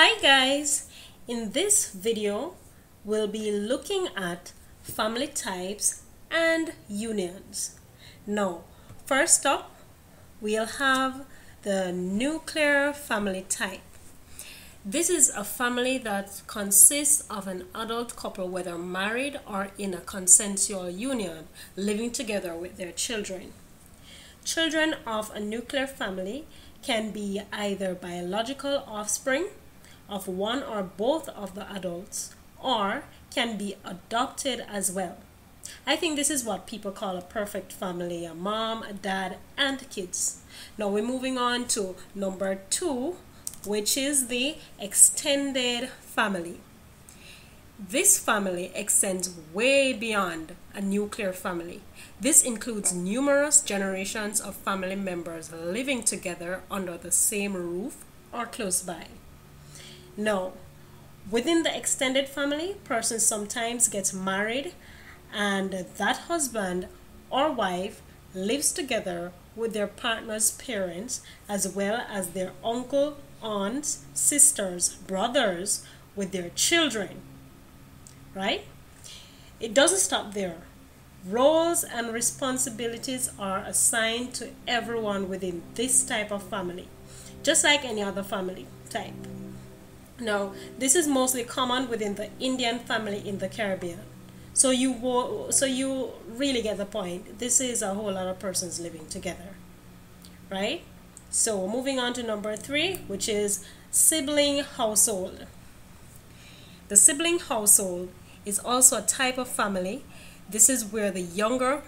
Hi guys! In this video, we'll be looking at family types and unions. Now, first up, we'll have the nuclear family type. This is a family that consists of an adult couple, whether married or in a consensual union, living together with their children. Children of a nuclear family can be either biological offspring of one or both of the adults or can be adopted as well. I think this is what people call a perfect family a mom, a dad, and kids. Now we're moving on to number two, which is the extended family. This family extends way beyond a nuclear family. This includes numerous generations of family members living together under the same roof or close by. Now, within the extended family, person sometimes gets married and that husband or wife lives together with their partner's parents as well as their uncle, aunts, sisters, brothers with their children. Right? It doesn't stop there. Roles and responsibilities are assigned to everyone within this type of family, just like any other family type. Now, this is mostly common within the Indian family in the Caribbean. So you so you really get the point. This is a whole lot of persons living together, right? So moving on to number three, which is sibling household. The sibling household is also a type of family. This is where the younger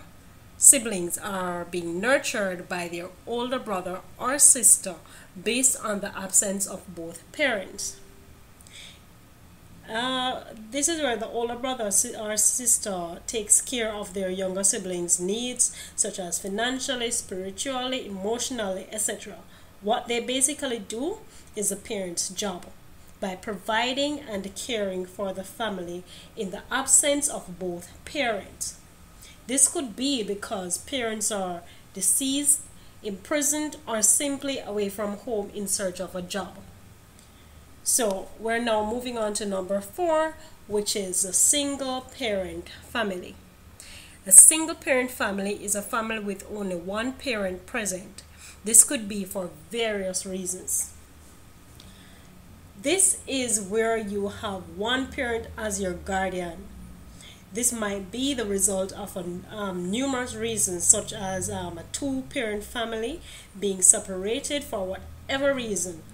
siblings are being nurtured by their older brother or sister based on the absence of both parents. Uh, this is where the older brother or sister takes care of their younger siblings' needs, such as financially, spiritually, emotionally, etc. What they basically do is a parent's job by providing and caring for the family in the absence of both parents. This could be because parents are deceased, imprisoned, or simply away from home in search of a job. So we're now moving on to number four, which is a single parent family. A single parent family is a family with only one parent present. This could be for various reasons. This is where you have one parent as your guardian. This might be the result of um, numerous reasons, such as um, a two parent family being separated for whatever reason,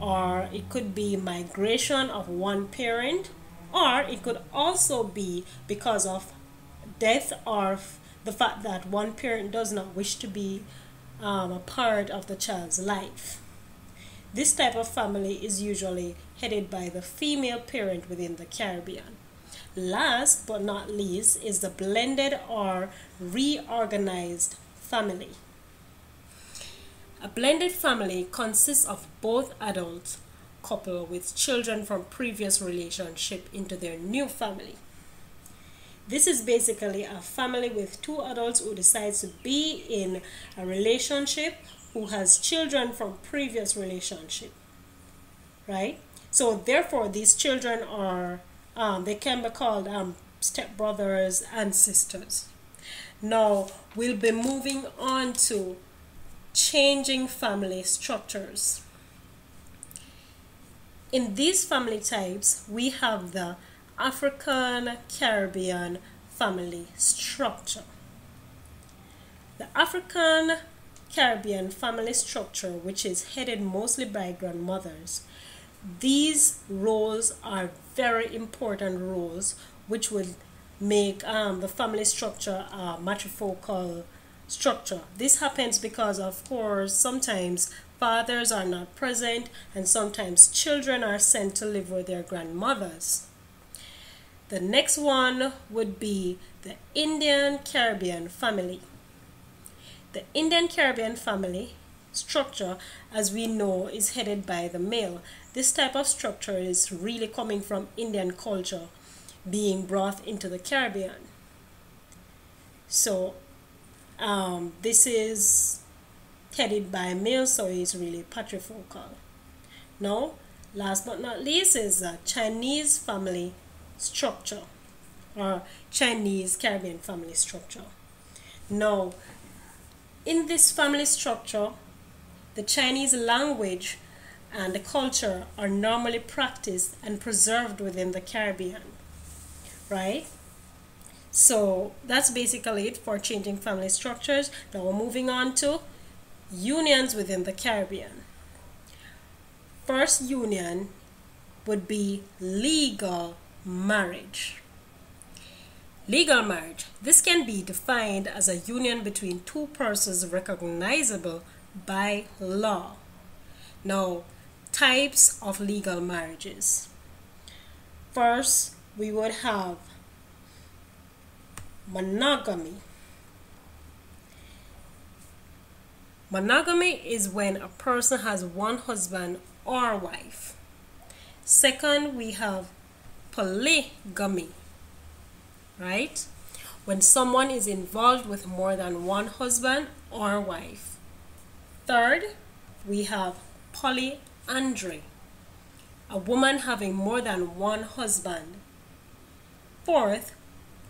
or it could be migration of one parent or it could also be because of death or the fact that one parent does not wish to be um, a part of the child's life. This type of family is usually headed by the female parent within the Caribbean. Last but not least is the blended or reorganized family. A blended family consists of both adults couple with children from previous relationship into their new family. This is basically a family with two adults who decides to be in a relationship who has children from previous relationship. Right? So therefore these children are um, they can be called um, stepbrothers and sisters. Now we'll be moving on to changing family structures. In these family types, we have the African Caribbean family structure. The African Caribbean family structure, which is headed mostly by grandmothers, these roles are very important roles which will make um, the family structure a matrifocal structure. This happens because, of course, sometimes fathers are not present and sometimes children are sent to live with their grandmothers. The next one would be the Indian Caribbean family. The Indian Caribbean family structure, as we know, is headed by the male. This type of structure is really coming from Indian culture being brought into the Caribbean. So um, this is headed by a male, so it's really patriarchal. Now, last but not least is a Chinese family structure or Chinese Caribbean family structure. Now, in this family structure, the Chinese language and the culture are normally practiced and preserved within the Caribbean, right? So that's basically it for changing family structures. Now we're moving on to unions within the Caribbean. First union would be legal marriage. Legal marriage. This can be defined as a union between two persons recognizable by law. Now, types of legal marriages. First, we would have monogamy. Monogamy is when a person has one husband or wife. Second, we have polygamy right? When someone is involved with more than one husband or wife. Third, we have polyandry, a woman having more than one husband. Fourth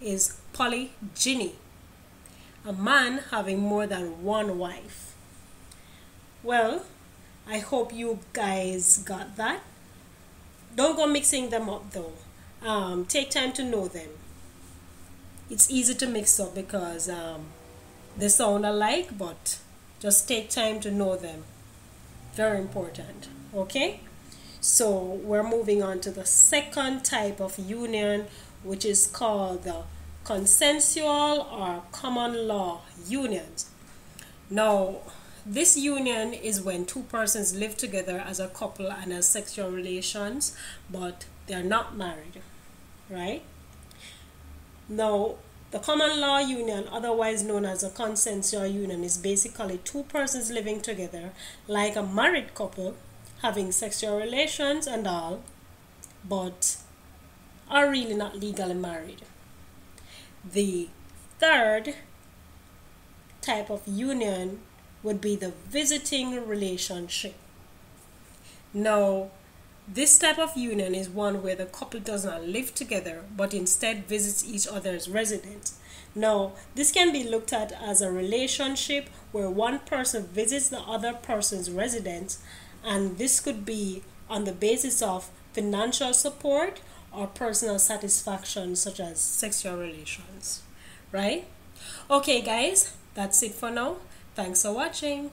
is polygyny, a man having more than one wife. Well, I hope you guys got that. Don't go mixing them up though. Um, take time to know them it's easy to mix up because um, they sound alike, but just take time to know them. Very important. Okay? So we're moving on to the second type of union, which is called the consensual or common law unions. Now, this union is when two persons live together as a couple and as sexual relations, but they're not married, right? Now, the common law union, otherwise known as a consensual union, is basically two persons living together like a married couple, having sexual relations and all, but are really not legally married. The third type of union would be the visiting relationship. Now, this type of union is one where the couple does not live together but instead visits each other's residence. Now, this can be looked at as a relationship where one person visits the other person's residence, and this could be on the basis of financial support or personal satisfaction, such as sexual relations. Right? Okay, guys, that's it for now. Thanks for watching.